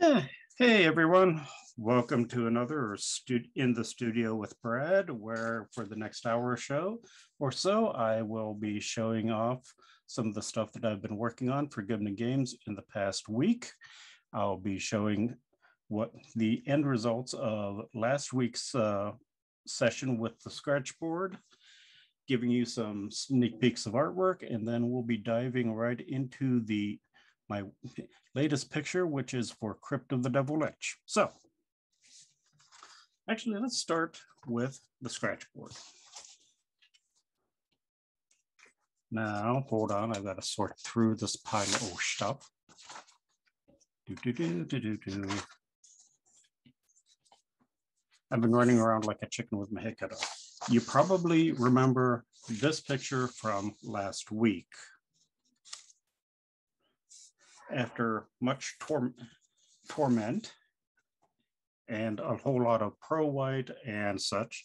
Hey everyone, welcome to another in the studio with Brad, where for the next hour or so or so, I will be showing off some of the stuff that I've been working on for Goodman Games in the past week. I'll be showing what the end results of last week's uh, session with the scratch board, giving you some sneak peeks of artwork, and then we'll be diving right into the my latest picture, which is for Crypt of the Devil Lich. So actually, let's start with the scratch board. Now, hold on, I've got to sort through this pile of stuff. Do, do, do, do, do, do. I've been running around like a chicken with my head cut off. You probably remember this picture from last week after much tor- torment and a whole lot of pro white and such,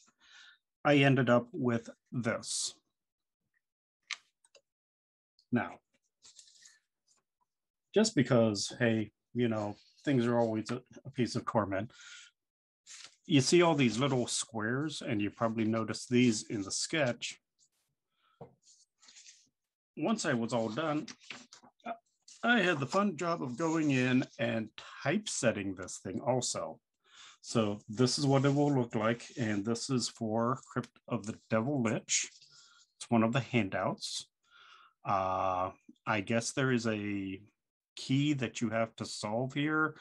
I ended up with this. Now, just because, hey, you know, things are always a, a piece of torment, you see all these little squares, and you probably noticed these in the sketch. Once I was all done, I had the fun job of going in and typesetting this thing also. So this is what it will look like. And this is for Crypt of the Devil Lich. It's one of the handouts. Uh, I guess there is a key that you have to solve here.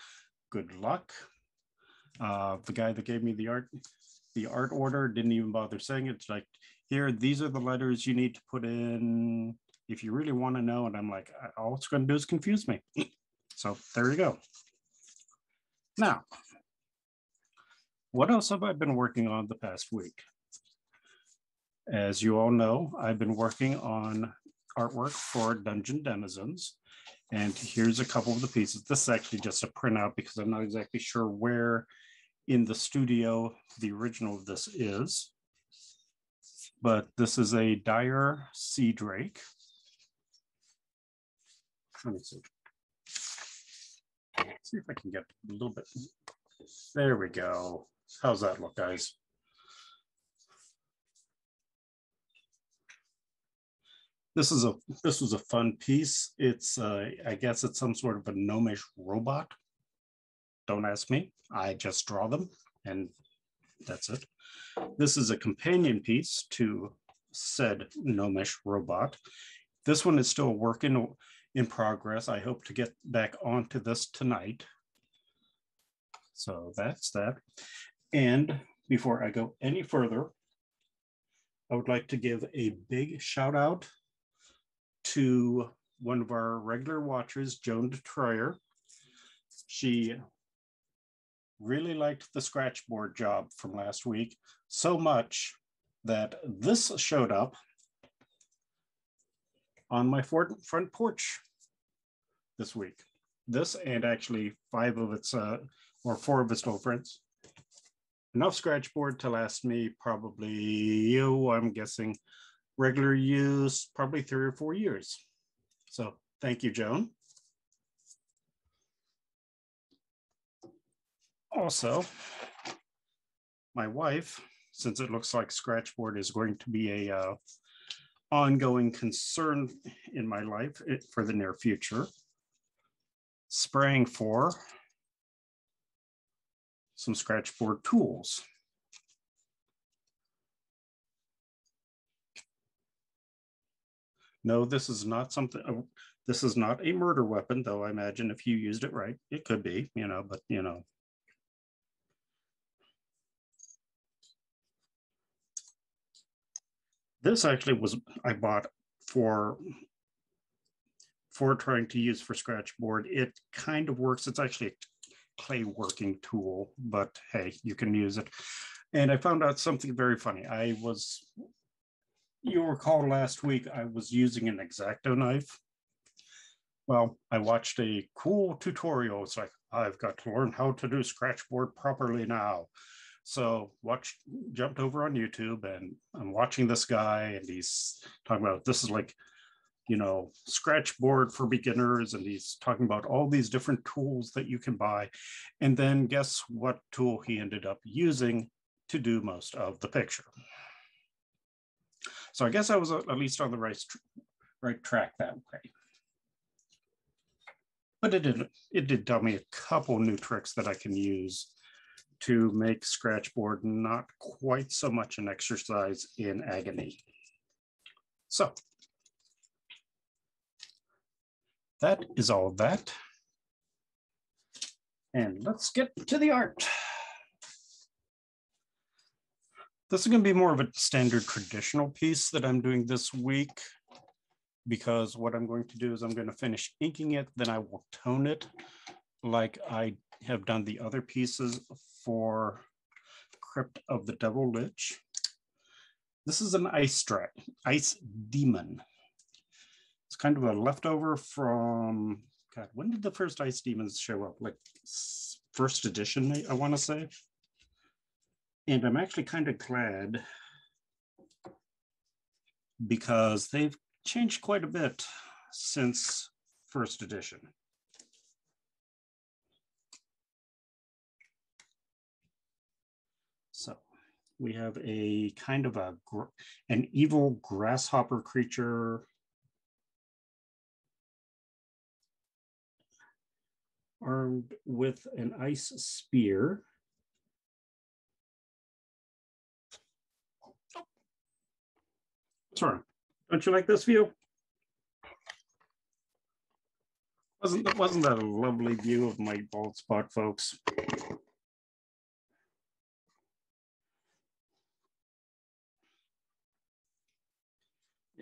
Good luck. Uh, the guy that gave me the art, the art order didn't even bother saying it. It's like, here, these are the letters you need to put in if you really want to know. And I'm like, all it's going to do is confuse me. So there you go. Now, what else have I been working on the past week? As you all know, I've been working on artwork for Dungeon Denizens. And here's a couple of the pieces. This is actually just a printout because I'm not exactly sure where in the studio the original of this is. But this is a Dire Sea Drake. Let me see. See if I can get a little bit. There we go. How's that look, guys? This is a this was a fun piece. It's uh, I guess it's some sort of a gnomish robot. Don't ask me. I just draw them, and that's it. This is a companion piece to said gnomish robot. This one is still working in progress. I hope to get back onto this tonight. So that's that. And before I go any further, I would like to give a big shout out to one of our regular watchers, Joan DeTroyer. She really liked the scratchboard job from last week so much that this showed up on my front porch this week. This and actually five of its uh, or four of its friends. Enough scratch board to last me probably, oh, I'm guessing regular use, probably three or four years. So thank you, Joan. Also, my wife, since it looks like Scratchboard is going to be a uh, ongoing concern in my life eh, for the near future. Spraying for some scratchboard tools. No, this is not something, uh, this is not a murder weapon, though I imagine if you used it right, it could be, you know, but you know, This actually was I bought for for trying to use for Scratchboard. It kind of works. It's actually a clay working tool, but hey, you can use it. And I found out something very funny. I was, you recall last week, I was using an X-Acto knife. Well, I watched a cool tutorial. It's like, I've got to learn how to do Scratchboard properly now. So watch jumped over on YouTube and I'm watching this guy and he's talking about this is like you know, Scratchboard for beginners, and he's talking about all these different tools that you can buy. And then guess what tool he ended up using to do most of the picture. So I guess I was at least on the right, right track that way. But it did, it did tell me a couple new tricks that I can use to make Scratchboard not quite so much an exercise in agony. So that is all of that. And let's get to the art. This is going to be more of a standard traditional piece that I'm doing this week because what I'm going to do is I'm going to finish inking it, then I will tone it like I have done the other pieces for Crypt of the Devil Lich. This is an ice strat, ice demon. It's kind of a leftover from, God, when did the first ice demons show up? Like first edition, I want to say. And I'm actually kind of glad because they've changed quite a bit since first edition. So we have a kind of a an evil grasshopper creature armed with an ice spear Sorry, don't you like this view? Wasn't that, wasn't that a lovely view of my bald spot, folks?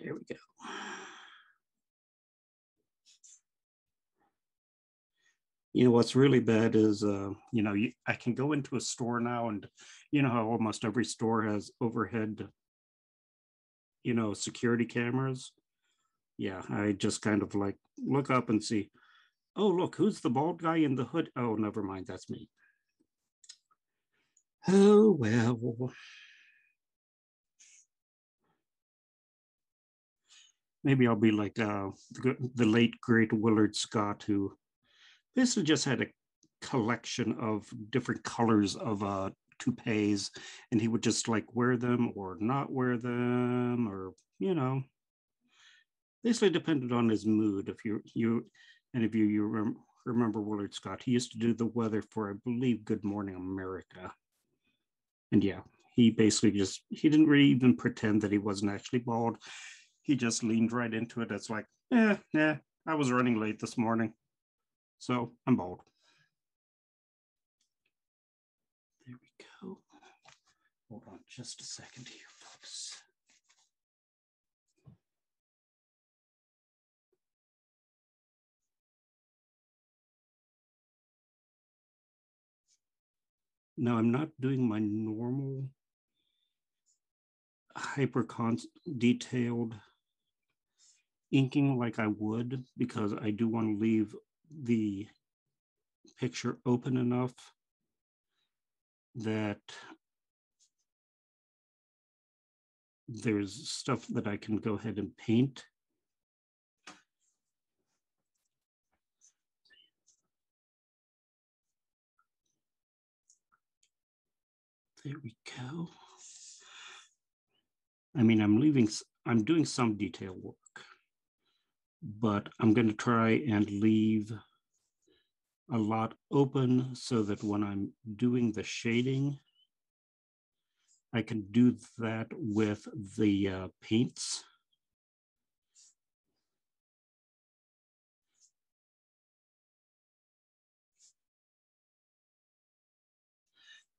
There we go. You know, what's really bad is, uh, you know, you, I can go into a store now and you know how almost every store has overhead you know, security cameras. Yeah, I just kind of like look up and see, oh, look, who's the bald guy in the hood? Oh, never mind, that's me. Oh, well. Maybe I'll be like uh, the, late, great Willard Scott, who basically just had a collection of different colors of uh, toupees and he would just like wear them or not wear them or you know. Basically depended on his mood. If you you any of you you rem- remember willard scott he used to do the weather for i believe good morning america. And yeah he basically just he didn't really even pretend that he wasn't actually bald he just leaned right into it it's like yeah yeah i was running late this morning so i'm bald There we go. Hold on just a second here, folks. Now I'm not doing my normal hyper detailed inking like I would because I do want to leave the picture open enough that there's stuff that I can go ahead and paint. There we go. I mean, I'm leaving, I'm doing some detail work, but I'm going to try and leave a lot open so that when I'm doing the shading, I can do that with the uh, paints.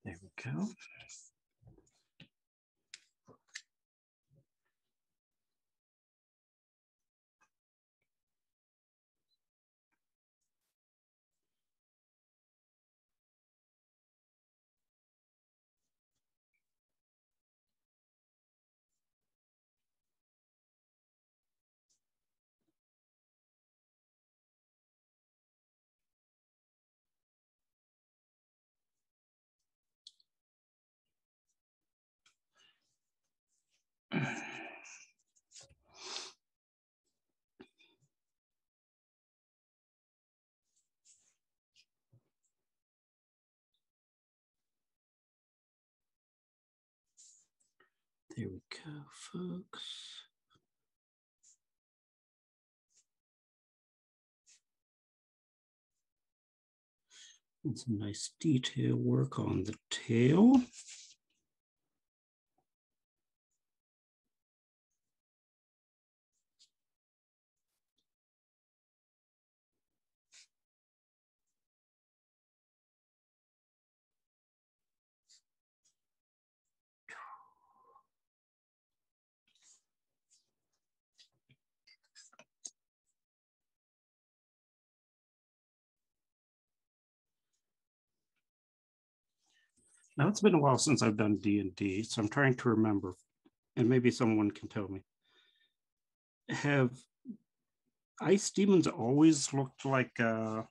There we go. There we go, folks. And some nice detail work on the tail. Now it's been a while since I've done D and D, so I'm trying to remember, and maybe someone can tell me. Have ice demons always looked like uh,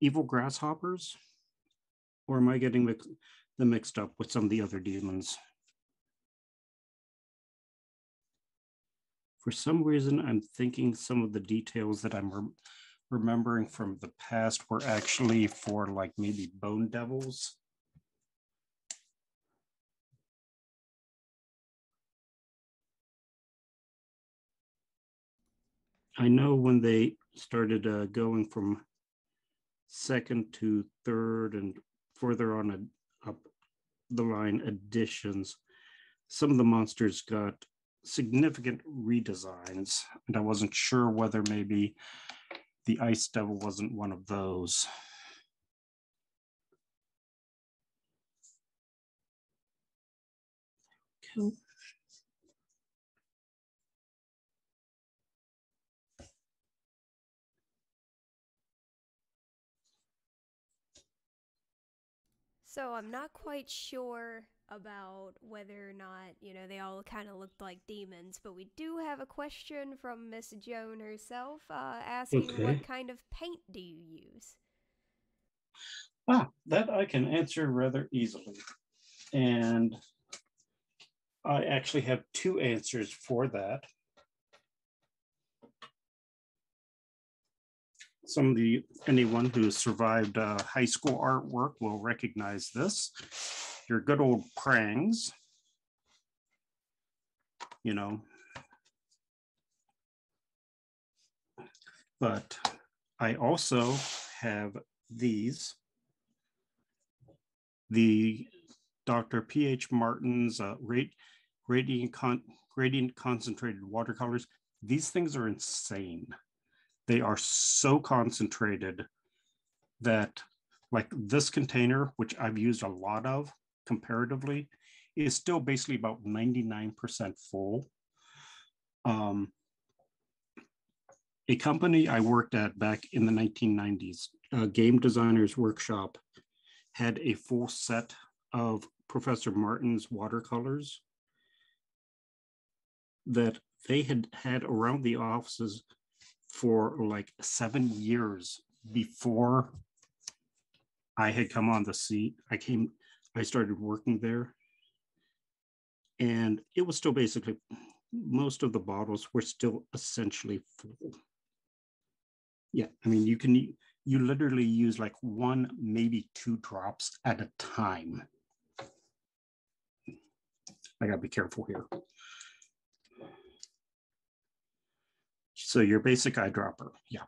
evil grasshoppers, or am I getting mix- them mixed up with some of the other demons? For some reason, I'm thinking some of the details that I'm rem- remembering from the past were actually for like maybe bone devils. I know when they started uh, going from second to third and further on a, up the line additions, some of the monsters got significant redesigns, and I wasn't sure whether maybe the Ice Devil wasn't one of those. Cool. So I'm not quite sure about whether or not, you know, they all kind of looked like demons, but we do have a question from Miss Joan herself uh, asking Okay. what kind of paint do you use? Ah, that I can answer rather easily. And I actually have two answers for that. Some of the, anyone who survived uh, high school artwork will recognize this. Your good old prangs. You know. But I also have these the Dr. P.H. Martin's uh, rate, con, gradient concentrated watercolors. These things are insane. They are so concentrated that, like this container, which I've used a lot of comparatively, is still basically about 99% full. Um, a company I worked at back in the 1990s, uh, Game Designers Workshop, had a full set of Professor Martin's watercolors that they had had around the offices for like seven years before I had come on the seat. I came, I started working there. And it was still basically, most of the bottles were still essentially full. Yeah, I mean, you can, you literally use like one, maybe two drops at a time. I gotta be careful here. So your basic eyedropper, yeah.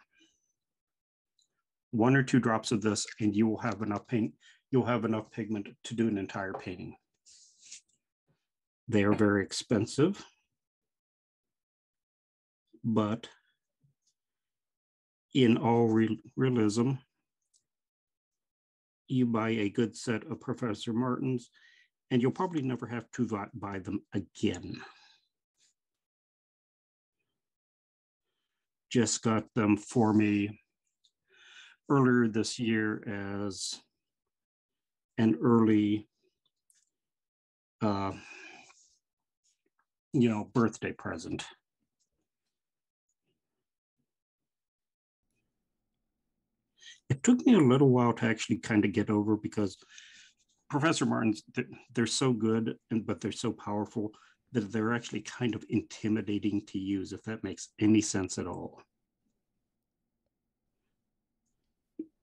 One or two drops of this and you will have enough paint, you'll have enough pigment to do an entire painting. They are very expensive, but in all real, realism, you buy a good set of Professor Martin's and you'll probably never have to buy them again. Just got them for me earlier this year as an early, uh, you know, birthday present. It took me a little while to actually kind of get over because Professor Martin's, they're, so good, and but they're so powerful that they're actually kind of intimidating to use, if that makes any sense at all.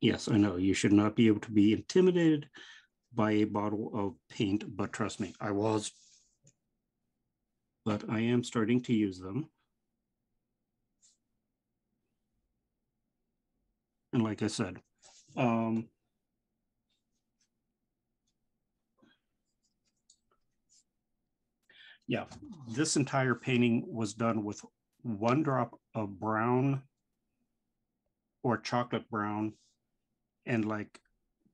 Yes, I know you should not be able to be intimidated by a bottle of paint, but trust me, I was. but I am starting to use them. And like I said, um, yeah, this entire painting was done with one drop of brown or chocolate brown and like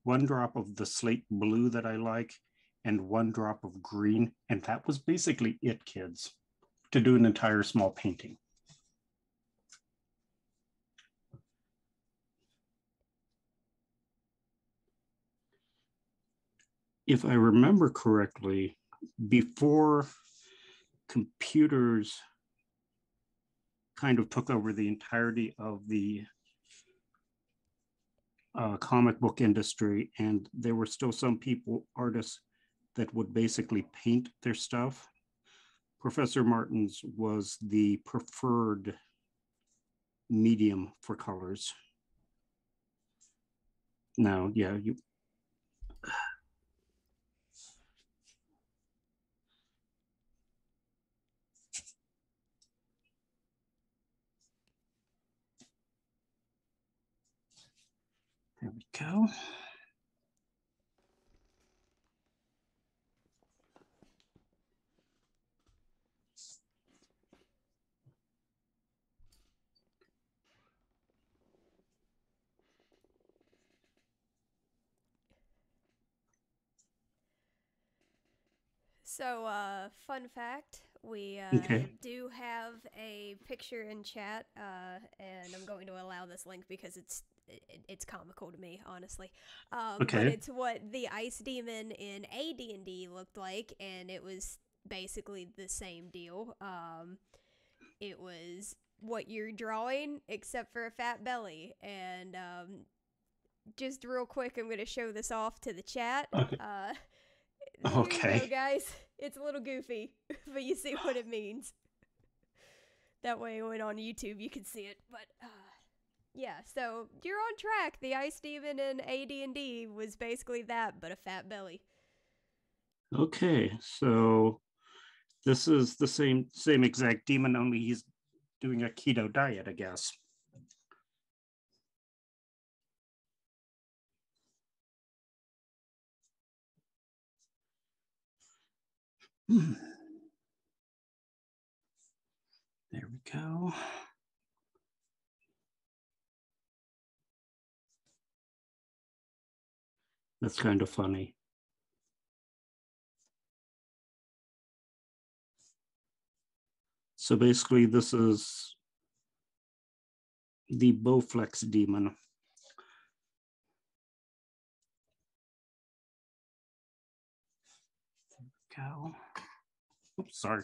one drop of the slate blue that I like and one drop of green. And that was basically it, kids, to do an entire small painting. If I remember correctly, before computers kind of took over the entirety of the uh, comic book industry, and there were still some people, artists, that would basically paint their stuff. Professor Martin's was the preferred medium for colors. Now, yeah, you go. So, uh, fun fact we uh, Okay. do have a picture in chat, uh, and I'm going to allow this link because it's it, it's comical to me, honestly. Um, But Okay. it's what the ice demon in AD&D looked like, and it was basically the same deal. Um, it was what you're drawing, except for a fat belly, and um, just real quick, I'm going to show this off to the chat. Okay. Uh, you go, guys. It's a little goofy, but you see what it means. That way, when on YouTube, you can see it. But uh, yeah, so you're on track. The ice demon in AD&D was basically that, but a fat belly. Okay, so this is the same same exact demon, only he's doing a keto diet, I guess. Hmm. There we go. That's kind of funny. So basically, this is the Bowflex demon. Cow. Oops, sorry.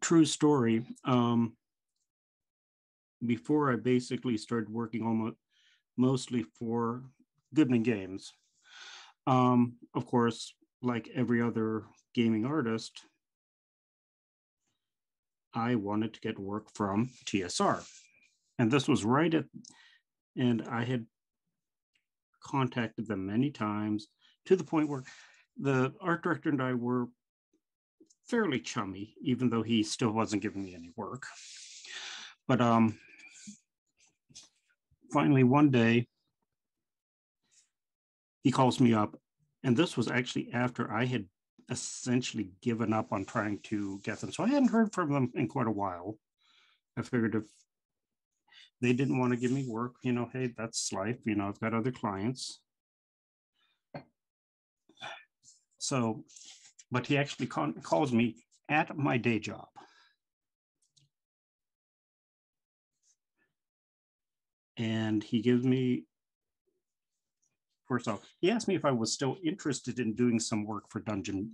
True story. Um, before I basically started working almost mostly for Goodman Games. Um, of course, like every other gaming artist, I wanted to get work from TSR. And this was right at, and I had contacted them many times to the point where the art director and I were fairly chummy, even though he still wasn't giving me any work. But um, finally, one day, he calls me up, and this was actually after I had essentially given up on trying to get them. So I hadn't heard from them in quite a while. I figured if they didn't want to give me work, you know, hey, that's life. You know, I've got other clients. So, but he actually calls me at my day job. And he gives me, first off, he asked me if I was still interested in doing some work for Dungeon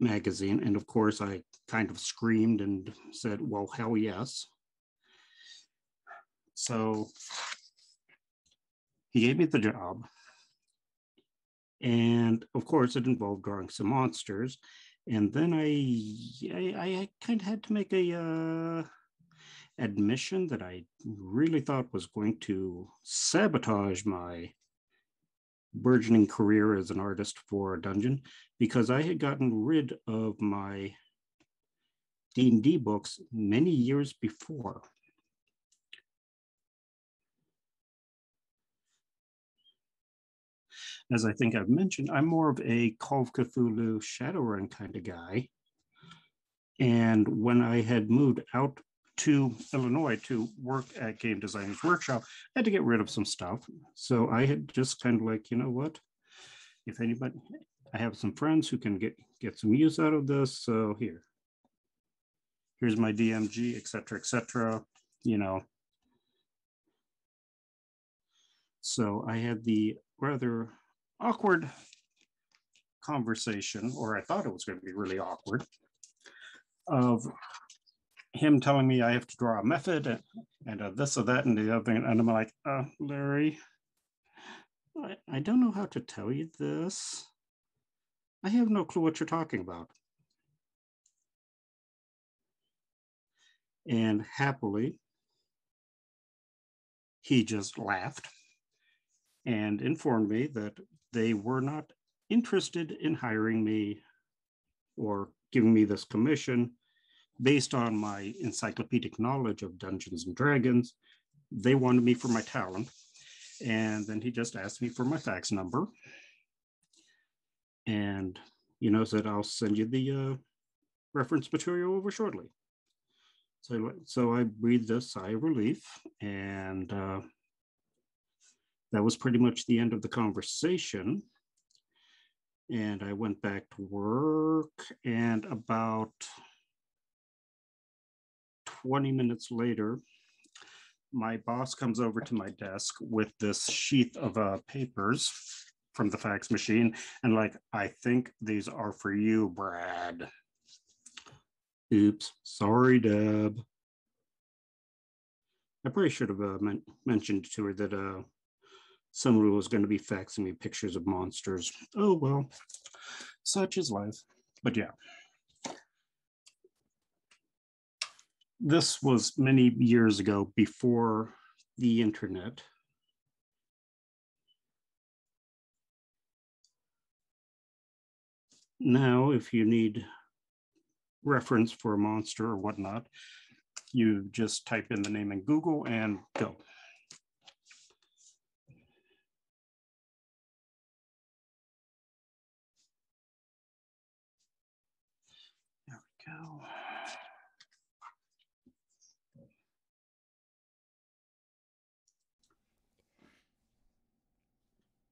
Magazine. And of course, I kind of screamed and said, well, hell yes. So he gave me the job. And of course, it involved drawing some monsters. And then I, I, I kind of had to make a uh, admission that I really thought was going to sabotage my burgeoning career as an artist for a dungeon because I had gotten rid of my D&D books many years before. As I think I've mentioned, I'm more of a Call of Cthulhu Shadowrun kind of guy. And when I had moved out to Illinois to work at Game Designers Workshop, I had to get rid of some stuff. So I had just kind of like, you know what? If anybody, I have some friends who can get get some use out of this. So here, here's my DMG, etc., etc. You know. So I had the rather awkward conversation, or I thought it was going to be really awkward, of him telling me I have to draw a method and, and uh, this or that and the other thing. And I'm like, uh, Larry, I, I don't know how to tell you this. I have no clue what you're talking about. And happily, he just laughed and informed me that they were not interested in hiring me or giving me this commission based on my encyclopedic knowledge of Dungeons and Dragons. They wanted me for my talent. And then he just asked me for my fax number. And, you know, said, I'll send you the uh, reference material over shortly. So, so I breathed a sigh of relief. And uh, that was pretty much the end of the conversation. And I went back to work, and about 20 minutes later, my boss comes over to my desk with this sheath of uh, papers from the fax machine and like, I think these are for you, Brad. Oops, sorry, Deb. I probably should have uh, men mentioned to her that uh, someone was going to be faxing me pictures of monsters. Oh, well, such is life. But yeah. this was many years ago before the internet. Now, if you need reference for a monster or whatnot, you just type in the name in Google and go.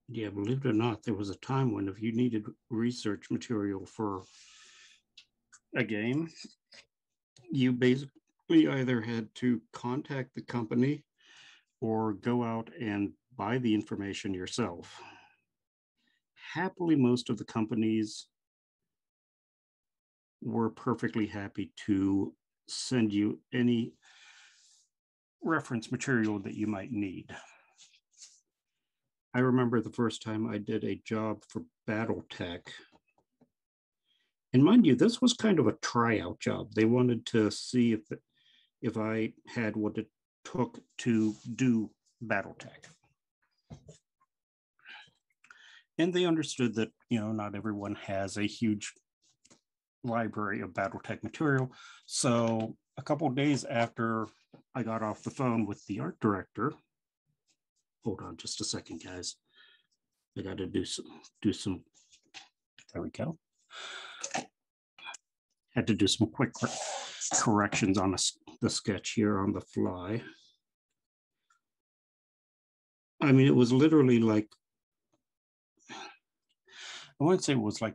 Yeah, believe it or not, there was a time when if you needed research material for a game, you basically either had to contact the company or go out and buy the information yourself. Happily, most of the companies were perfectly happy to send you any reference material that you might need. I remember the first time I did a job for Battletech. And mind you, this was kind of a tryout job. They wanted to see if if I had what it took to do Battletech. And they understood that, you know, not everyone has a huge library of Battletech material. So a couple days after I got off the phone with the art director, hold on just a second, guys. I got to do some, do some, there we go. Had to do some quick corrections on the sketch here on the fly. I mean, it was literally like, I wouldn't say it was like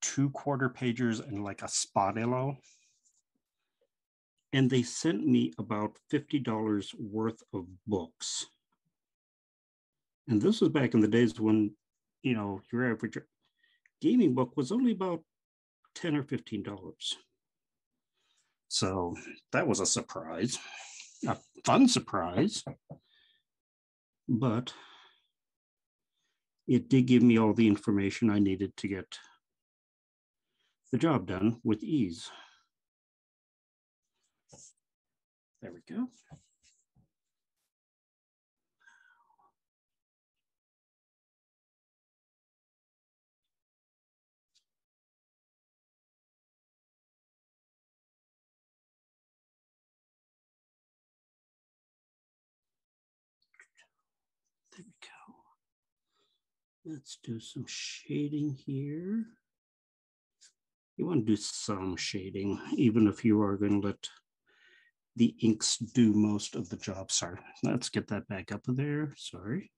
two quarter pages and like a spot illo. And they sent me about $50 worth of books. And this was back in the days when, you know, your average gaming book was only about 10 or $15. So that was a surprise, a fun surprise. But it did give me all the information I needed to get the job done with ease. There we go. Let's do some shading here. You want to do some shading, even if you are going to let the inks do most of the job. Sorry, let's get that back up there. Sorry.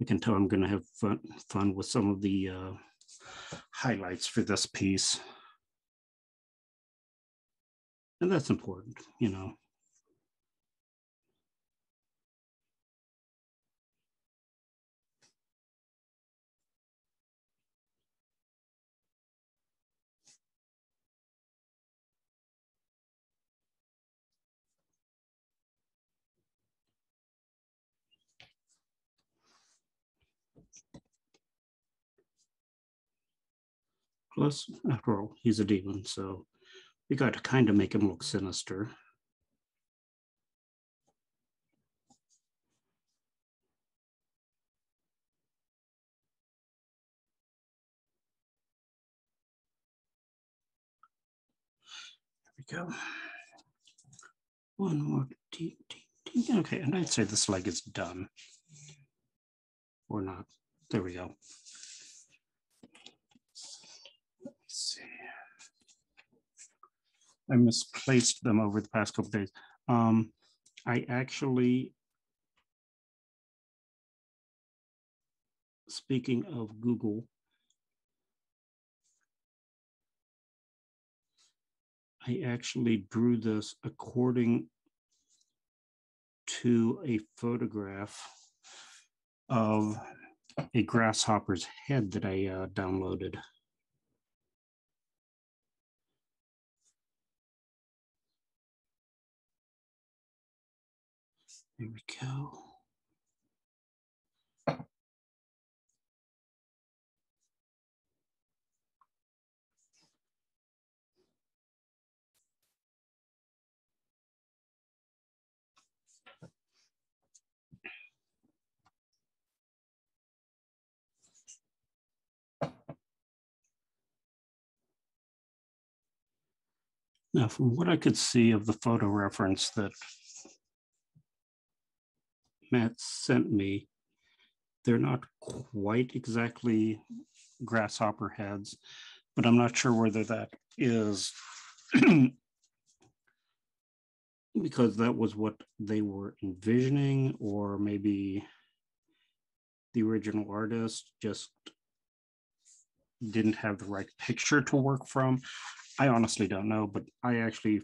You can tell I'm going to have fun, fun with some of the uh, highlights for this piece. And that's important, you know. Plus, after all, he's a demon, so we got to kind of make him look sinister. There we go. One more. Deep, deep, deep. Okay, and I'd say this leg is done. Or not. There we go. I misplaced them over the past couple days. Um, I actually, speaking of Google, I actually drew this according to a photograph of a grasshopper's head that I uh, downloaded. There we go. Now, from what I could see of the photo reference that Matt sent me, they're not quite exactly grasshopper heads, but I'm not sure whether that is because that was what they were envisioning, or maybe the original artist just didn't have the right picture to work from. I honestly don't know, but I actually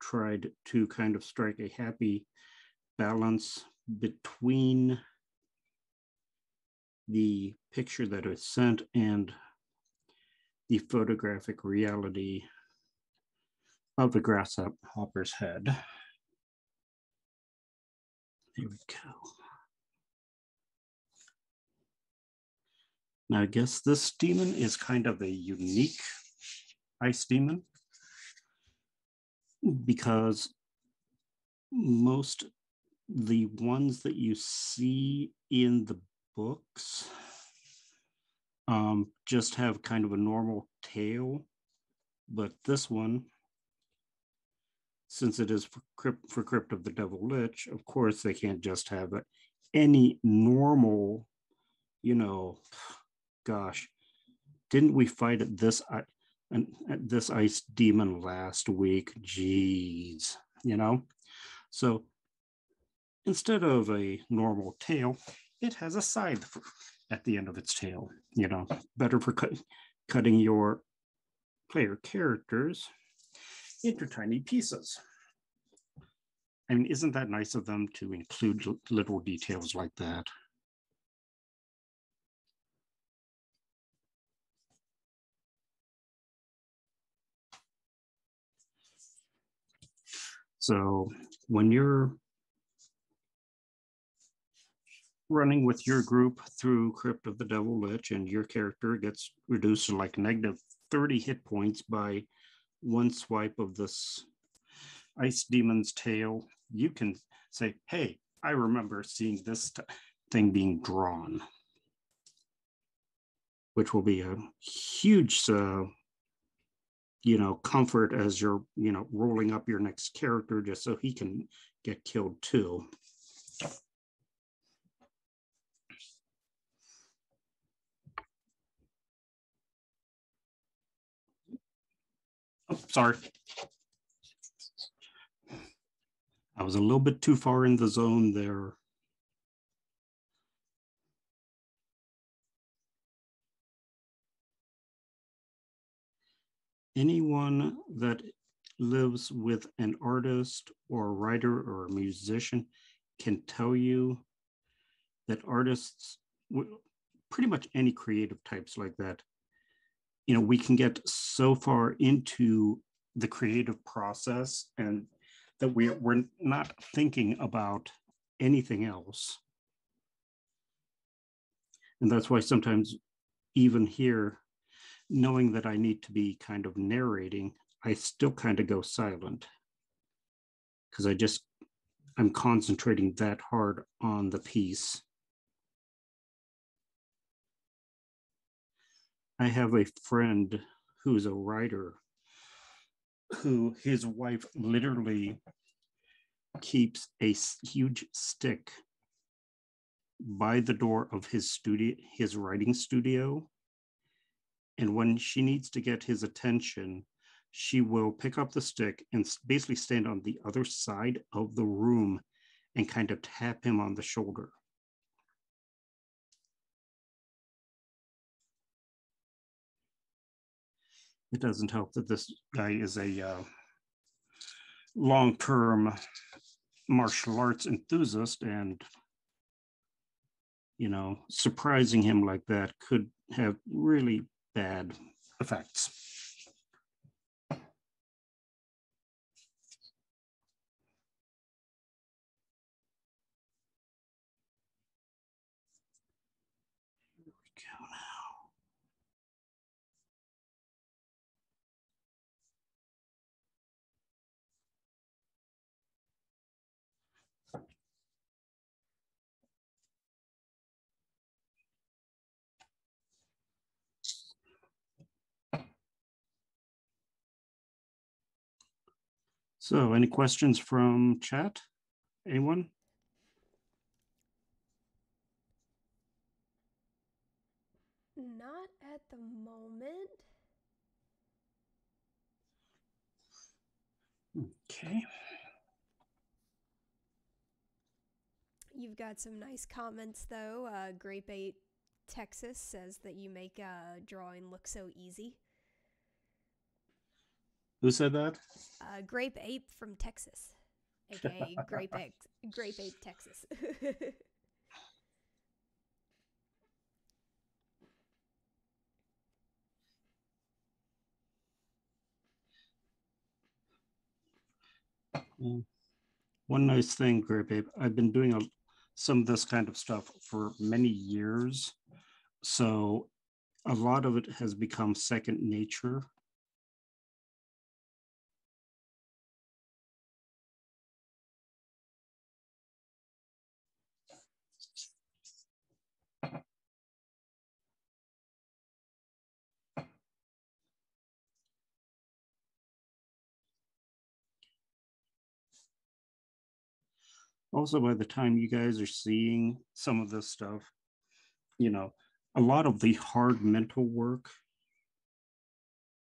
tried to kind of strike a happy balance between the picture that is sent and the photographic reality of the grasshopper's head. There we go. Now, I guess this demon is kind of a unique ice demon because most the ones that you see in the books um, just have kind of a normal tail, but this one, since it is for Crypt, for Crypt of the Devil Lich, of course they can't just have any normal, you know, gosh, didn't we fight at this at this ice demon last week? Jeez, you know. So instead of a normal tail, it has a scythe at the end of its tail. You know, better for cut, cutting your player characters into tiny pieces. I mean, isn't that nice of them to include little details like that? So when you're running with your group through Crypt of the Devil Lich and your character gets reduced to like negative 30 hit points by one swipe of this ice demon's tail, you can say, hey, I remember seeing this thing being drawn, which will be a huge, uh, you know, comfort as you're, you know, rolling up your next character just so he can get killed too. Sorry. I was a little bit too far in the zone there. Anyone that lives with an artist or a writer or a musician can tell you that artists, pretty much any creative types like that, you know, we can get so far into the creative process and that we, we're not thinking about anything else. And that's why sometimes even here, knowing that I need to be kind of narrating, I still kind of go silent because I just, I'm concentrating that hard on the piece. I have a friend who's a writer who his wife literally keeps a huge stick by the door of his studio, his writing studio. And when she needs to get his attention, she will pick up the stick and basically stand on the other side of the room and kind of tap him on the shoulder. It doesn't help that this guy is a uh, long-term martial arts enthusiast and you know surprising him like that could have really bad effects So any questions from chat? Anyone? Not at the moment. Okay. You've got some nice comments though. Uh, Grape Ape Texas says that you make uh, drawing look so easy. Who said that? Uh, Grape Ape from Texas, aka Grape Ape, Grape Ape Texas. One nice thing, Grape Ape, I've been doing a, some of this kind of stuff for many years. So a lot of it has become second nature also by the time you guys are seeing some of this stuff, you know, a lot of the hard mental work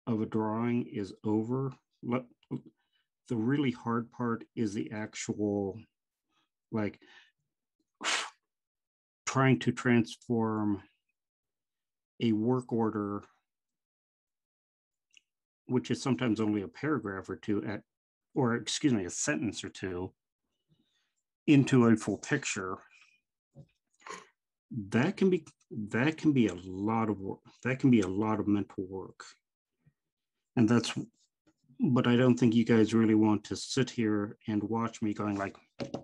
of a drawing is over. The really hard part is the actual, like, trying to transform a work order, which is sometimes only a paragraph or two at, or excuse me, a sentence or two, into a full picture that can be that can be a lot of work that can be a lot of mental work and that's but I don't think you guys really want to sit here and watch me going like, what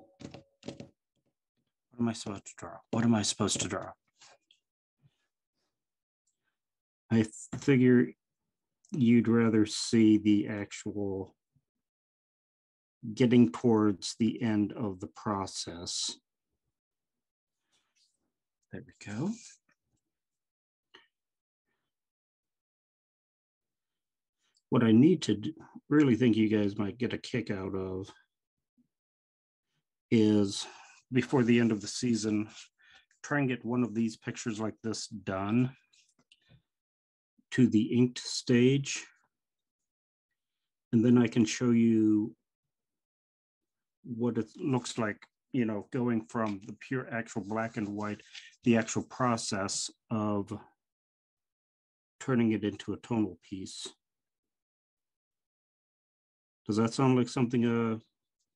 am I supposed to draw? What am I supposed to draw? I figure you'd rather see the actual getting towards the end of the process. There we go. What I need to do, really think you guys might get a kick out of is before the end of the season, try and get one of these pictures like this done to the inked stage. And then I can show you what it looks like, you know, going from the pure actual black and white, the actual process of turning it into a tonal piece. Does that sound like something uh,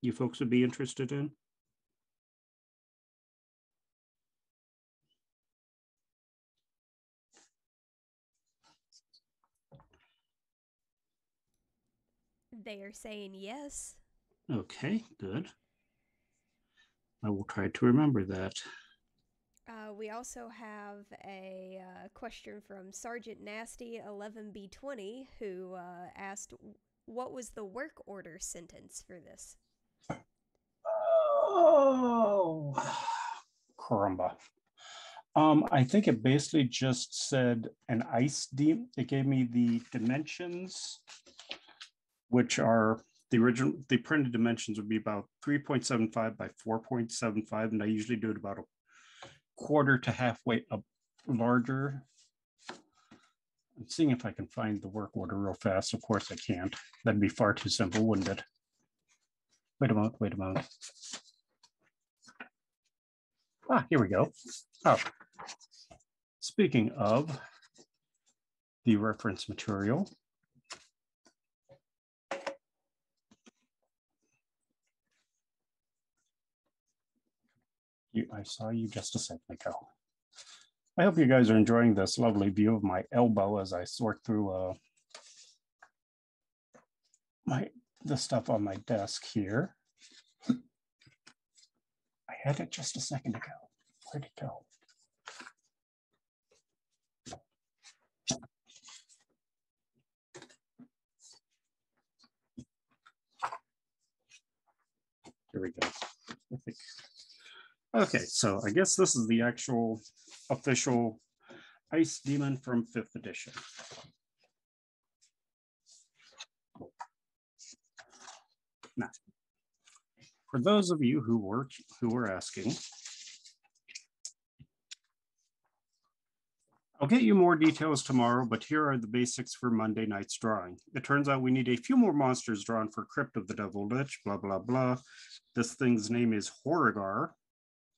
you folks would be interested in? They are saying yes. Okay, good. I will try to remember that. Uh, we also have a uh, question from Sergeant Nasty 11B20 who uh, asked, What was the work order sentence for this? Oh, caramba. Um, I think it basically just said an ice deep. It gave me the dimensions, which are the original, the printed dimensions would be about 3.75 by 4.75, and I usually do it about a quarter to halfway up larger. I'm seeing if I can find the work order real fast. Of course I can't. That'd be far too simple, wouldn't it? Wait a moment, wait a moment. Ah, here we go. Oh, speaking of the reference material, You, I saw you just a second ago. I hope you guys are enjoying this lovely view of my elbow as I sort through uh, my the stuff on my desk here. I had it just a second ago. Where'd it go? Here we go. Okay, so I guess this is the actual official Ice Demon from fifth edition. Now, for those of you who were who were asking, I'll get you more details tomorrow, but here are the basics for Monday night's drawing. It turns out we need a few more monsters drawn for Crypt of the Devil Lich, blah, blah, blah. This thing's name is Horrigar,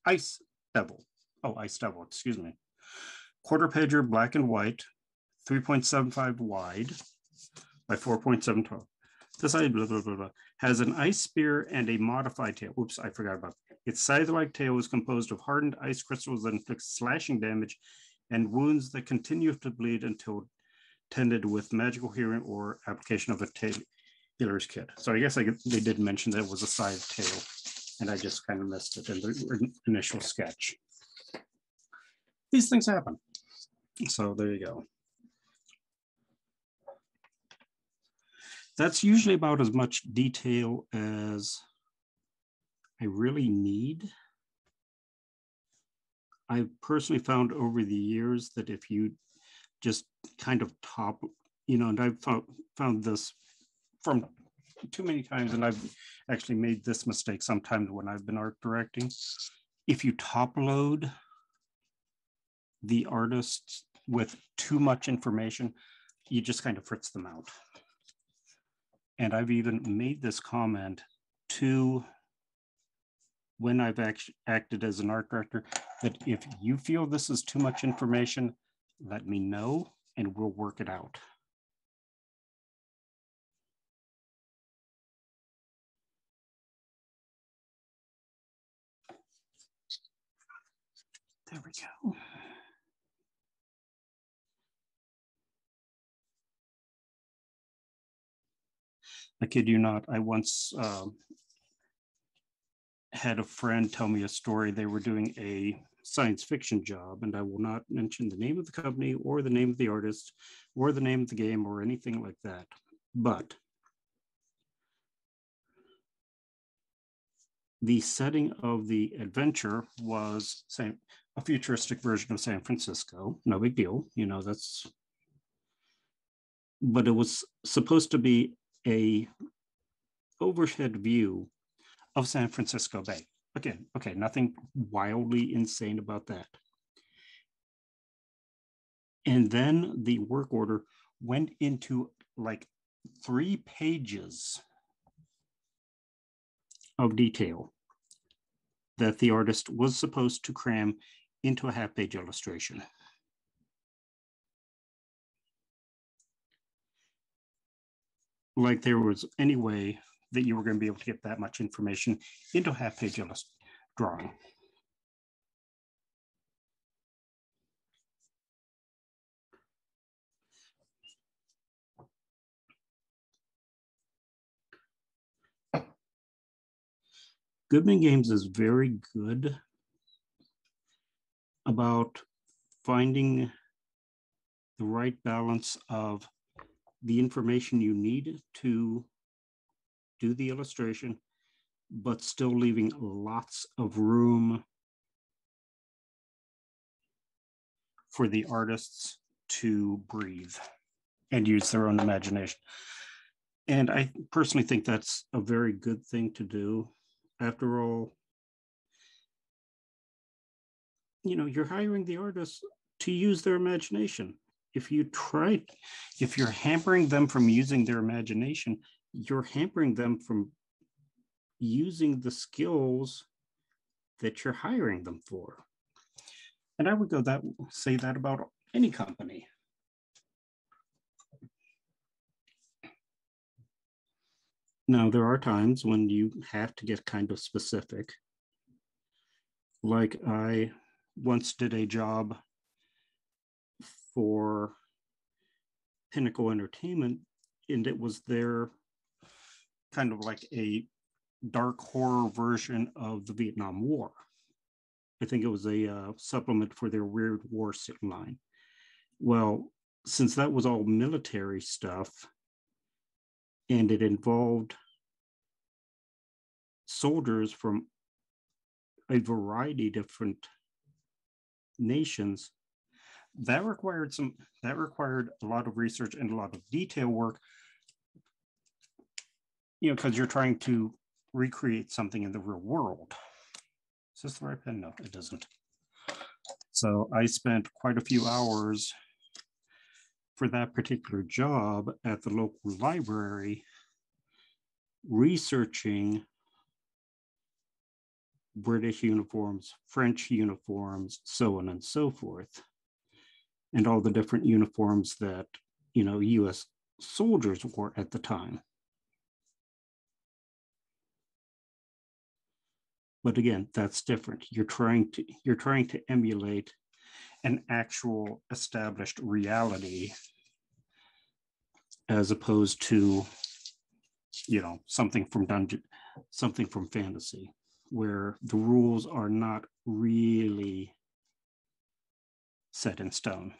Ice Devil. Oh, Ice Devil, excuse me. Quarter pager, black and white, 3.75 wide by 4.712. This blah, blah, blah, blah, has an ice spear and a modified tail. Oops, I forgot about that. Its scythe-like tail is composed of hardened ice crystals that inflict slashing damage and wounds that continue to bleed until tended with magical healing or application of a healer's kit. So I guess I, they did mention that it was a scythe tail and I just kind of missed it in the initial sketch. These things happen. So there you go. That's usually about as much detail as I really need. I've personally found over the years that if you just kind of top, you know, and I've found, found this from too many times, and I've actually made this mistake sometimes when I've been art directing. If you top load the artists with too much information, you just kind of fritz them out. And I've even made this comment to when I've act acted as an art director that if you feel this is too much information, let me know and we'll work it out. There we go. I kid you not, I once um, had a friend tell me a story. They were doing a science fiction job, and I will not mention the name of the company or the name of the artist or the name of the game or anything like that. But the setting of the adventure was same a futuristic version of San Francisco. No big deal, you know that's. But it was supposed to be a overhead view of San Francisco Bay. Again, okay, nothing wildly insane about that. And then the work order went into like three pages of detail that the artist was supposed to cram into a half page illustration. Like there was any way that you were going to be able to get that much information into a half page illustration drawing. Goodman Games is very good about finding the right balance of the information you need to do the illustration, but still leaving lots of room for the artists to breathe and use their own imagination. And I personally think that's a very good thing to do after all, you know, you're hiring the artists to use their imagination. If you try, if you're hampering them from using their imagination, you're hampering them from using the skills that you're hiring them for. And I would go that say that about any company. Now, there are times when you have to get kind of specific. Like I once did a job for Pinnacle Entertainment, and it was their kind of like a dark horror version of the Vietnam War. I think it was a uh, supplement for their Weird War line. Well, since that was all military stuff, and it involved soldiers from a variety of different nations that required some that required a lot of research and a lot of detail work you know because you're trying to recreate something in the real world. Is this the right pen? No it doesn't. So i spent quite a few hours for that particular job at the local library researching British uniforms, French uniforms, so on and so forth, and all the different uniforms that you know U.S. soldiers wore at the time. But again, that's different. You're trying to you're trying to emulate an actual established reality as opposed to you know something from dungeon something from fantasy where the rules are not really set in stone.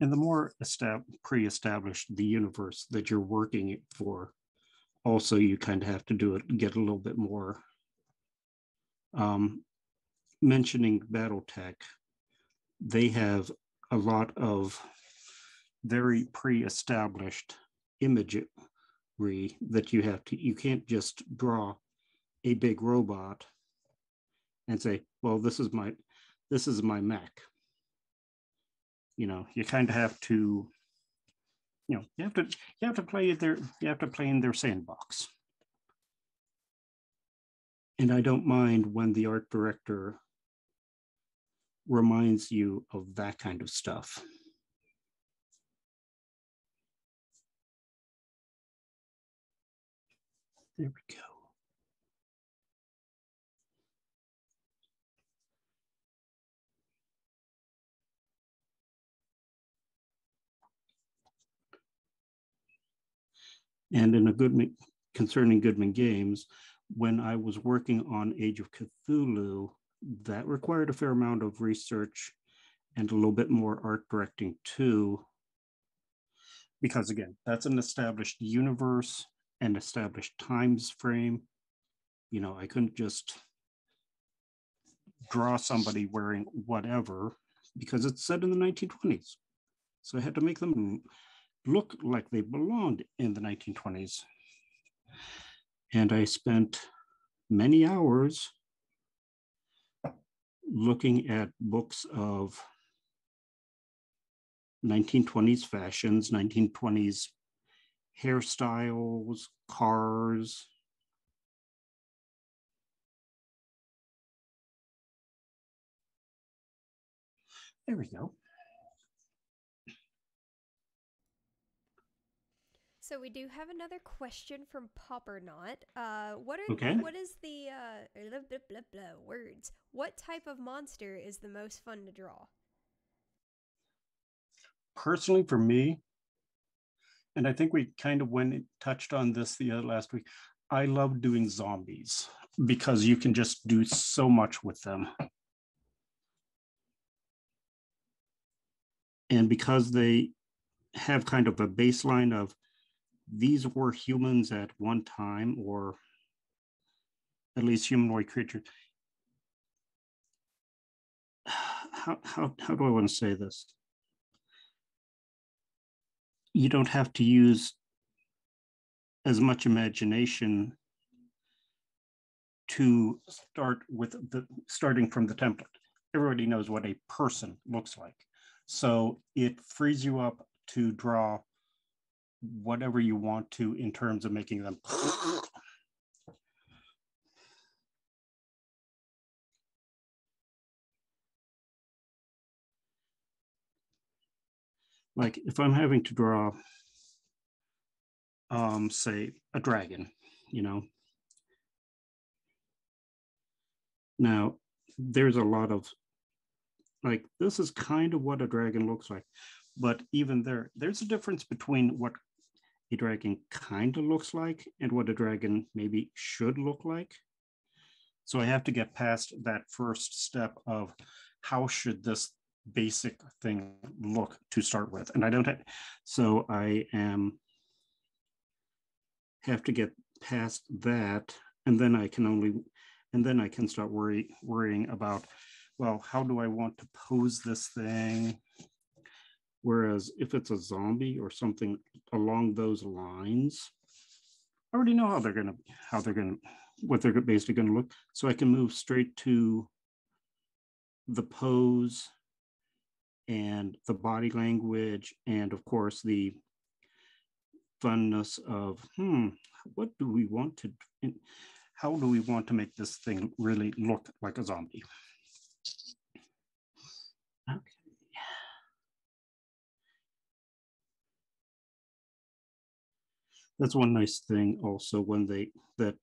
And the more pre-established the universe that you're working for also you kind of have to do it get a little bit more um, mentioning Battletech, they have a lot of very pre-established imagery that you have to, you can't just draw a big robot and say, well, this is my, this is my mech. You know, you kind of have to, you know, you have to, you have to play their, you have to play in their sandbox. And I don't mind when the art director reminds you of that kind of stuff. There we go. And in a Goodman, concerning Goodman Games, when I was working on Age of Cthulhu, that required a fair amount of research and a little bit more art directing too. Because again, that's an established universe and established times frame. You know, I couldn't just draw somebody wearing whatever because it's set in the 1920s. So I had to make them look like they belonged in the 1920s. And I spent many hours looking at books of 1920s fashions, 1920s hairstyles, cars. There we go. So we do have another question from Popperknot. Uh, what are Okay. what is the uh, blah, blah, blah, blah, words? What type of monster is the most fun to draw? personally for me, and I think we kind of went touched on this the other last week. I love doing zombies because you can just do so much with them. And because they have kind of a baseline of these were humans at one time, or at least humanoid creatures. How, how, how do I want to say this? you don't have to use as much imagination to start with the starting from the template. Everybody knows what a person looks like. So it frees you up to draw whatever you want to in terms of making them like if I'm having to draw, um, say a dragon, you know. Now, there's a lot of like this is kind of what a dragon looks like, but even there, there's a difference between what a dragon kind of looks like and what a dragon maybe should look like. So I have to get past that first step of how should this basic thing look to start with. And I don't have, so I am, have to get past that. And then I can only, and then I can start worry, worrying about, well, how do I want to pose this thing? Whereas if it's a zombie or something along those lines, I already know how they're gonna, how they're gonna, what they're basically gonna look. So I can move straight to the pose and the body language, and of course, the funness of, hmm, what do we want to, how do we want to make this thing really look like a zombie? That's one nice thing also when they, that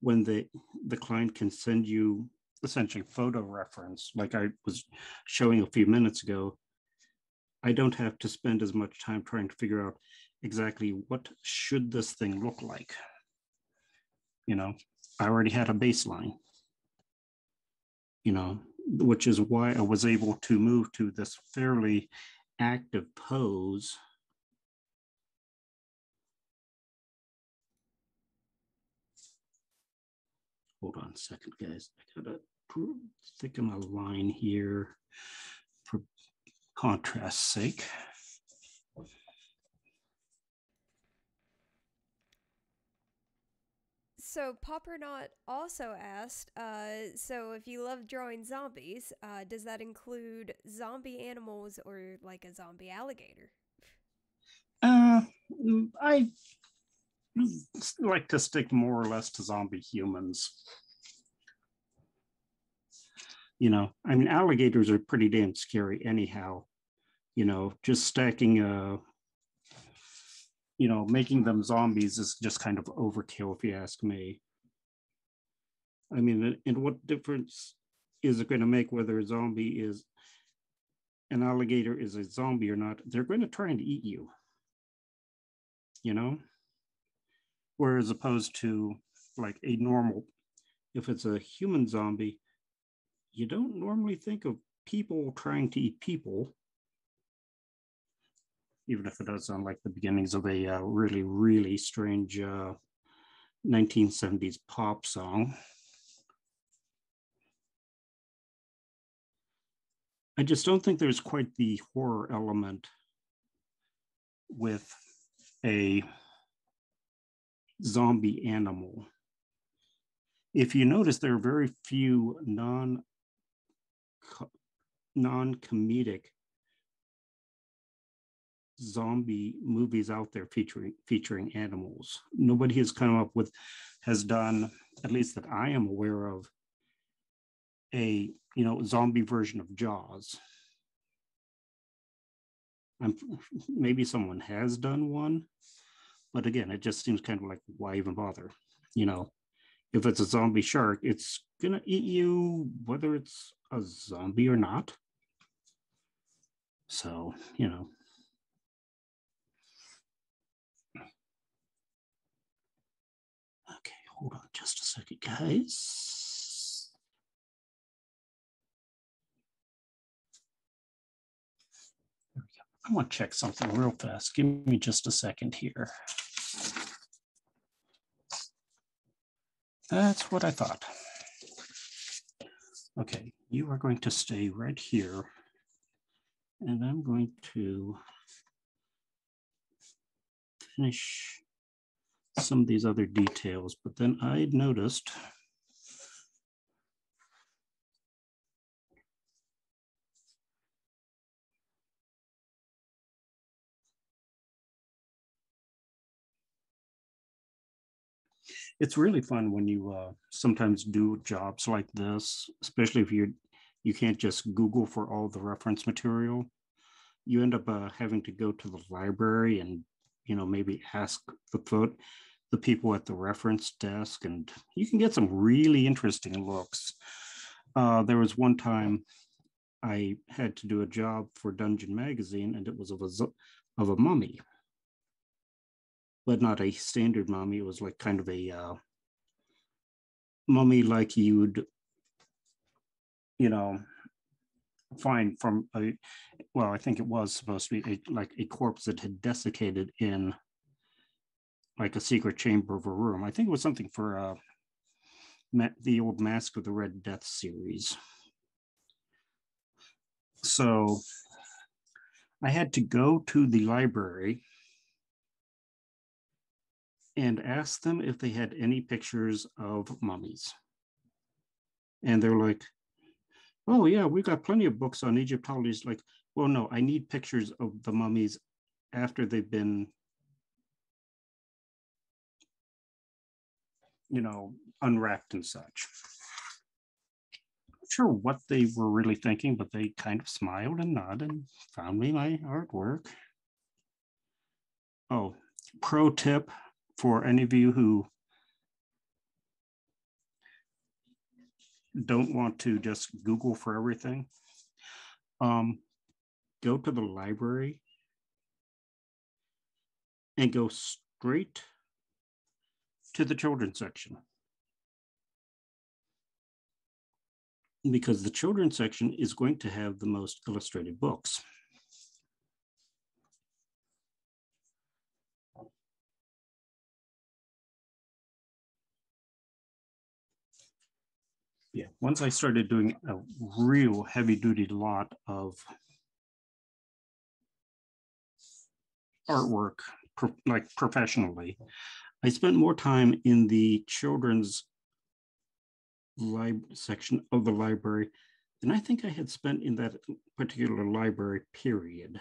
when they, the client can send you essentially photo reference, like I was showing a few minutes ago, I don't have to spend as much time trying to figure out exactly what should this thing look like. You know, I already had a baseline, you know, which is why I was able to move to this fairly active pose. Hold on a second, guys. I gotta thicken my line here for contrast sake. So Popperknot also asked, uh, so if you love drawing zombies, uh, does that include zombie animals or like a zombie alligator? Uh, I like to stick more or less to zombie humans. You know, I mean, alligators are pretty damn scary anyhow. You know, just stacking, uh, you know, making them zombies is just kind of overkill, if you ask me. I mean, and what difference is it going to make whether a zombie is an alligator is a zombie or not? They're going to try and eat you. you know? Whereas opposed to like a normal, if it's a human zombie, you don't normally think of people trying to eat people, even if it does sound like the beginnings of a uh, really, really strange uh, 1970s pop song. I just don't think there's quite the horror element with a zombie animal. If you notice, there are very few non non-comedic zombie movies out there featuring featuring animals. Nobody has come up with has done, at least that I am aware of, a you know zombie version of Jaws. I'm maybe someone has done one, but again, it just seems kind of like why even bother? You know, if it's a zombie shark, it's gonna eat you whether it's a zombie or not. So, you know. Okay, hold on just a second, guys. I want to check something real fast. Give me just a second here. That's what I thought. Okay, you are going to stay right here. And I'm going to finish some of these other details, but then I noticed it's really fun when you uh, sometimes do jobs like this, especially if you you can't just Google for all the reference material. You end up uh, having to go to the library and you know maybe ask the the people at the reference desk, and you can get some really interesting looks. Uh, there was one time I had to do a job for Dungeon Magazine, and it was of a of a mummy but not a standard mummy. It was like kind of a uh, mummy like you'd, you know, find from a, well, I think it was supposed to be a, like a corpse that had desiccated in like a secret chamber of a room. I think it was something for uh, the old Mask of the Red Death series. So I had to go to the library and asked them if they had any pictures of mummies. And they're like, oh yeah, we've got plenty of books on Egyptology. Like, well, no, I need pictures of the mummies after they've been, you know, unwrapped and such. Not sure what they were really thinking, but they kind of smiled and nodded and found me my artwork. Oh, pro tip for any of you who don't want to just Google for everything, um, go to the library and go straight to the children's section. Because the children's section is going to have the most illustrated books. yeah, once I started doing a real heavy duty lot of artwork, pro like professionally, I spent more time in the children's lib section of the library than I think I had spent in that particular library period.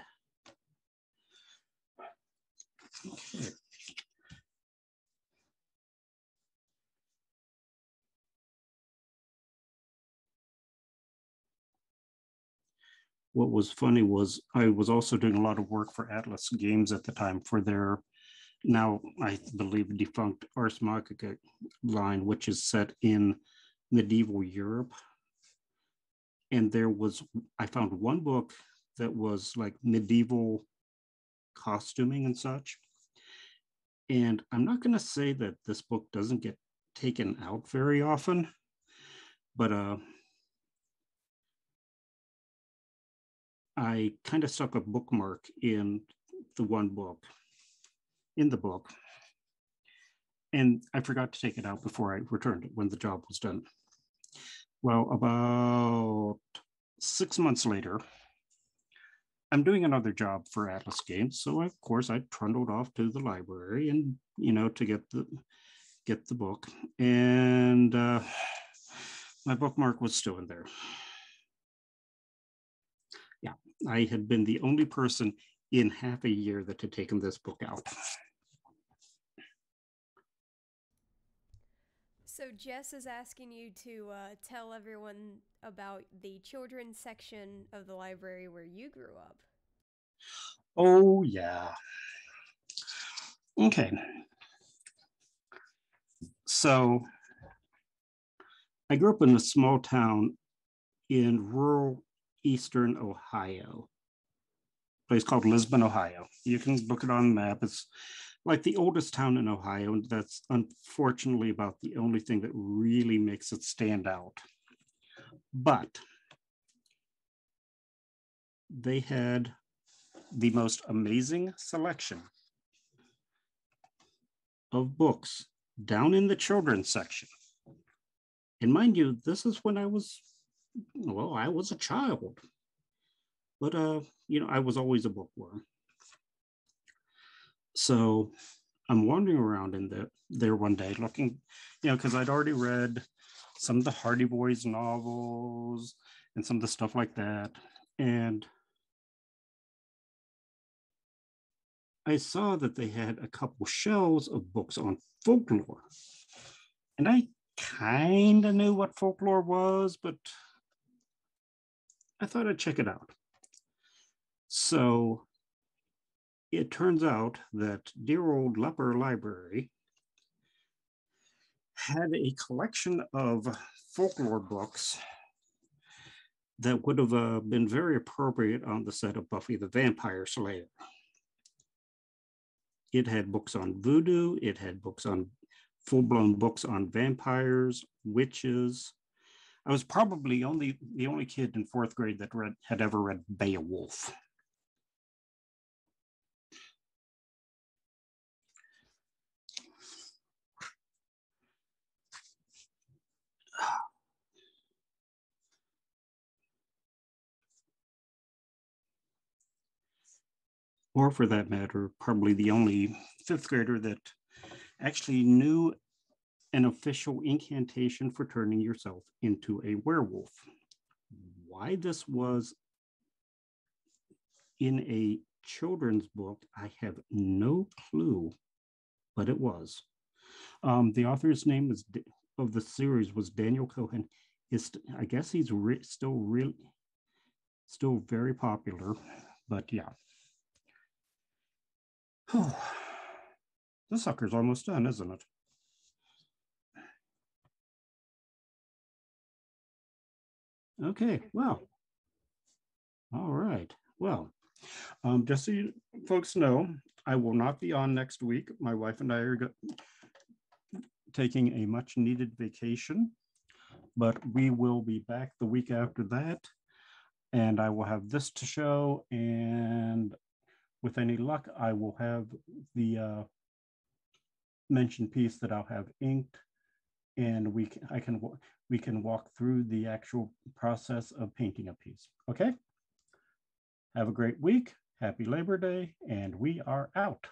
Okay. What was funny was I was also doing a lot of work for Atlas Games at the time for their now I believe defunct Ars Magica line, which is set in medieval Europe. And there was I found one book that was like medieval costuming and such. And I'm not going to say that this book doesn't get taken out very often, but uh, I kind of stuck a bookmark in the one book, in the book. And I forgot to take it out before I returned it when the job was done. Well, about six months later, I'm doing another job for Atlas Games. So of course I trundled off to the library and, you know, to get the get the book. And uh, my bookmark was still in there. I had been the only person in half a year that had taken this book out. So Jess is asking you to uh, tell everyone about the children's section of the library where you grew up. Oh yeah. Okay. So I grew up in a small town in rural eastern Ohio, place called Lisbon, Ohio. You can book it on the map. It's like the oldest town in Ohio, and that's unfortunately about the only thing that really makes it stand out. But they had the most amazing selection of books down in the children's section. And mind you, this is when I was, well, I was a child. But, uh, you know, I was always a bookworm. So I'm wandering around in the, there one day looking, you know, because I'd already read some of the Hardy Boys novels and some of the stuff like that. And I saw that they had a couple shelves of books on folklore. And I kind of knew what folklore was, but I thought I'd check it out. So it turns out that dear old Lepper Library had a collection of folklore books that would have uh, been very appropriate on the set of Buffy the Vampire Slayer. It had books on voodoo, it had books on full blown books on vampires, witches. I was probably only the only kid in fourth grade that read had ever read Beowulf. or for that matter, probably the only fifth grader that actually knew an official incantation for turning yourself into a werewolf. Why this was in a children's book, I have no clue, but it was. Um, the author's name was, of the series was Daniel Cohen. His, I guess he's re still really, still very popular, but yeah. The sucker's almost done, isn't it? Okay, well, all right. Well, um, just so you folks know, I will not be on next week. My wife and I are taking a much needed vacation, but we will be back the week after that. And I will have this to show and with any luck, I will have the uh, mentioned piece that I'll have inked and we can, I can, we can walk through the actual process of painting a piece. Okay. Have a great week. Happy Labor Day. And we are out.